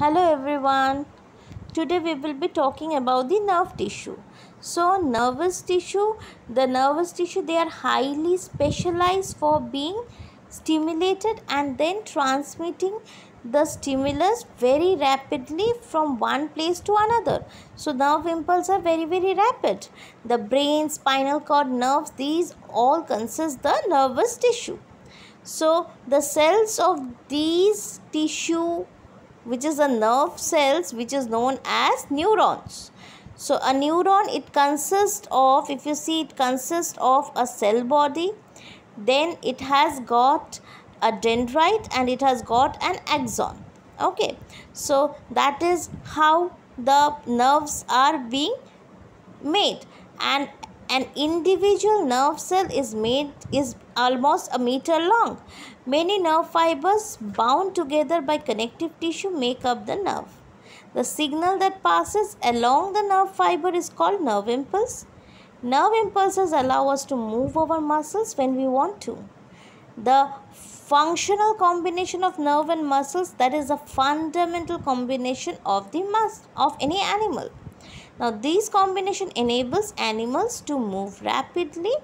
Hello everyone. Today we will be talking about the nerve tissue. So nervous tissue, the nervous tissue they are highly specialized for being stimulated and then transmitting the stimulus very rapidly from one place to another. So nerve impulses are very very rapid. The brain, spinal cord, nerves these all consist the nervous tissue. So the cells of these tissue which is a nerve cells which is known as neurons. So a neuron it consists of if you see it consists of a cell body then it has got a dendrite and it has got an axon. Okay. So that is how the nerves are being made. And an individual nerve cell is made is almost a meter long. Many nerve fibers bound together by connective tissue make up the nerve. The signal that passes along the nerve fiber is called nerve impulse. Nerve impulses allow us to move our muscles when we want to. The functional combination of nerve and muscles that is a fundamental combination of the mus of any animal. Now this combination enables animals to move rapidly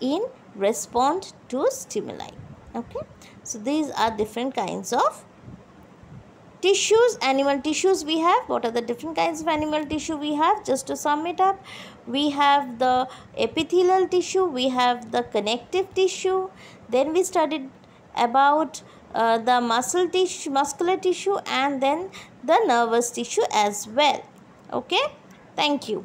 in response to stimuli. Okay. So these are different kinds of tissues animal tissues we have. What are the different kinds of animal tissue we have? Just to sum it up we have the epithelial tissue we have the connective tissue. Then we studied about uh, the muscle tissue muscular tissue and then the nervous tissue as well. Okay Thank you.